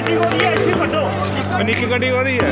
गड्डी है ऐसी फटो पनीर की गड्डी हो? रही है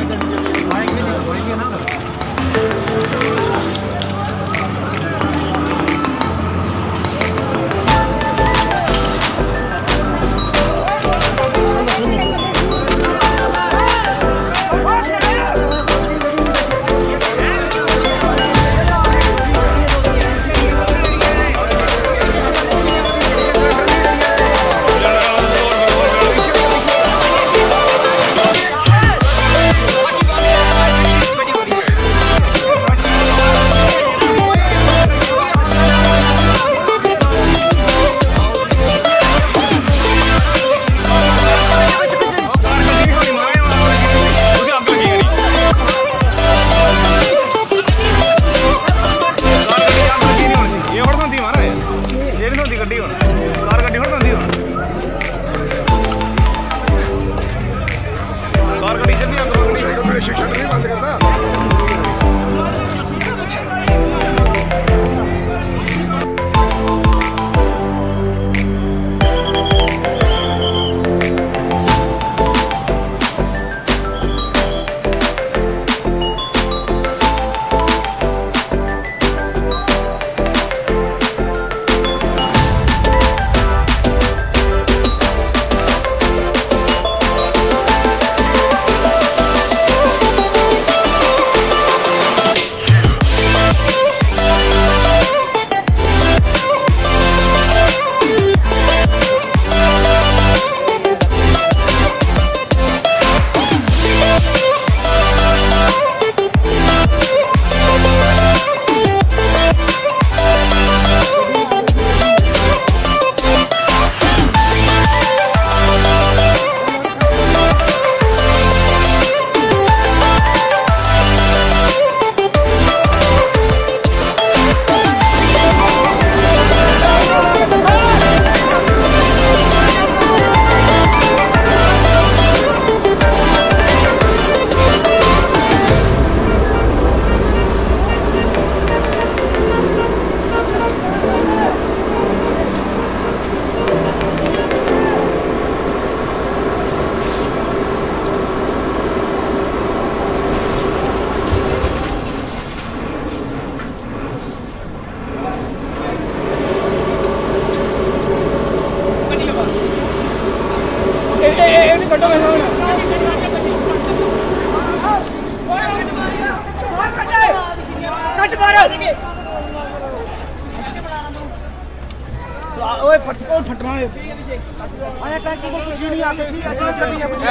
ओए फट ओ फटवा अरे टाकी को कुछ नहीं आते सी ऐसे कर दिया कुछ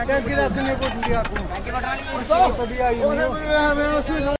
टाकी रखने को दिया आपको टाकी बटवानी तो भी आई मैं उसमें